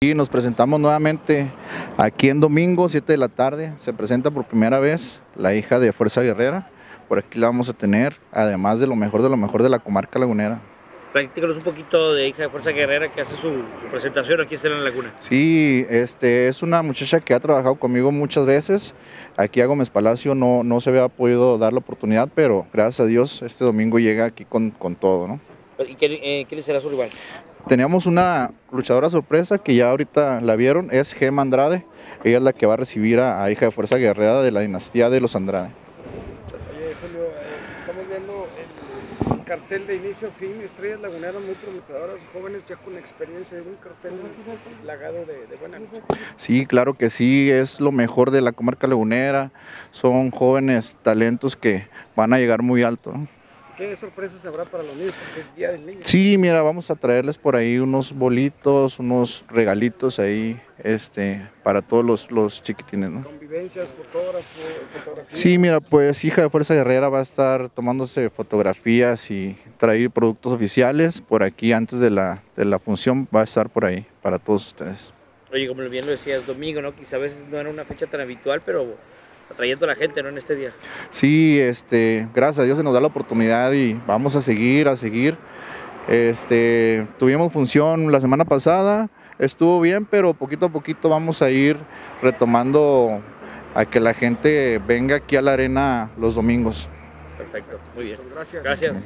Y nos presentamos nuevamente aquí en domingo, 7 de la tarde. Se presenta por primera vez la hija de Fuerza Guerrera. Por aquí la vamos a tener, además de lo mejor de lo mejor de la comarca lagunera. Platícanos un poquito de hija de Fuerza Guerrera que hace su presentación aquí en la Laguna. Sí, este, es una muchacha que ha trabajado conmigo muchas veces. Aquí a Gómez Palacio no, no se había podido dar la oportunidad, pero gracias a Dios este domingo llega aquí con, con todo. ¿no? ¿Y qué, eh, quién será su rival? Teníamos una luchadora sorpresa que ya ahorita la vieron, es Gema Andrade. Ella es la que va a recibir a, a hija de Fuerza Guerrera de la dinastía de los Andrade. Oye, Julio, eh, estamos viendo el cartel de inicio a fin, estrellas laguneras muy prometedoras, jóvenes ya con experiencia, un cartel lagado de, de buena lucha. Sí, claro que sí, es lo mejor de la comarca lagunera. Son jóvenes talentos que van a llegar muy alto. ¿no? ¿Qué sorpresas habrá para los niños? Porque es Día del Niño. Sí, mira, vamos a traerles por ahí unos bolitos, unos regalitos ahí, este, para todos los, los chiquitines, ¿no? Convivencias, fotógrafo, fotografía. Sí, mira, pues hija de Fuerza Guerrera va a estar tomándose fotografías y traer productos oficiales por aquí antes de la, de la función, va a estar por ahí para todos ustedes. Oye, como bien lo decías, domingo, ¿no? Quizá a veces no era una fecha tan habitual, pero atrayendo a la gente, ¿no? En este día. Sí, este, gracias a Dios se nos da la oportunidad y vamos a seguir, a seguir. Este, tuvimos función la semana pasada, estuvo bien, pero poquito a poquito vamos a ir retomando a que la gente venga aquí a la arena los domingos. Perfecto, muy bien. Gracias. Gracias.